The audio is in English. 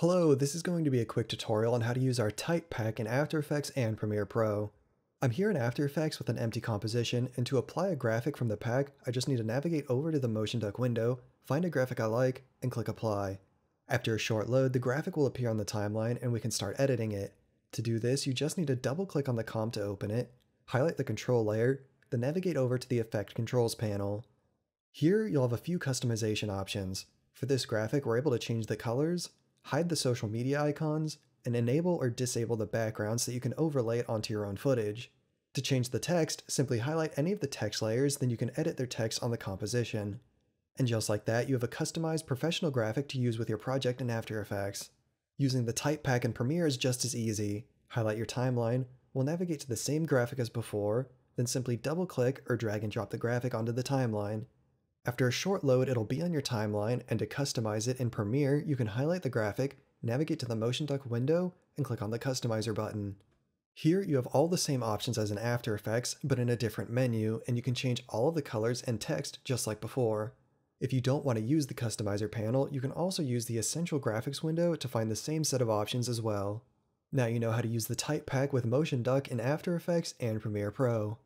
Hello, this is going to be a quick tutorial on how to use our type pack in After Effects and Premiere Pro. I'm here in After Effects with an empty composition, and to apply a graphic from the pack, I just need to navigate over to the Motion Duck window, find a graphic I like, and click Apply. After a short load, the graphic will appear on the timeline and we can start editing it. To do this, you just need to double click on the comp to open it, highlight the control layer, then navigate over to the Effect Controls panel. Here, you'll have a few customization options. For this graphic, we're able to change the colors, hide the social media icons, and enable or disable the background so that you can overlay it onto your own footage. To change the text, simply highlight any of the text layers, then you can edit their text on the composition. And just like that, you have a customized professional graphic to use with your project in After Effects. Using the type pack in Premiere is just as easy. Highlight your timeline, we'll navigate to the same graphic as before, then simply double click or drag and drop the graphic onto the timeline. After a short load, it'll be on your timeline, and to customize it in Premiere, you can highlight the graphic, navigate to the Motion Duck window, and click on the Customizer button. Here you have all the same options as in After Effects, but in a different menu, and you can change all of the colors and text just like before. If you don't want to use the Customizer panel, you can also use the Essential Graphics window to find the same set of options as well. Now you know how to use the Type Pack with Motion Duck in After Effects and Premiere Pro.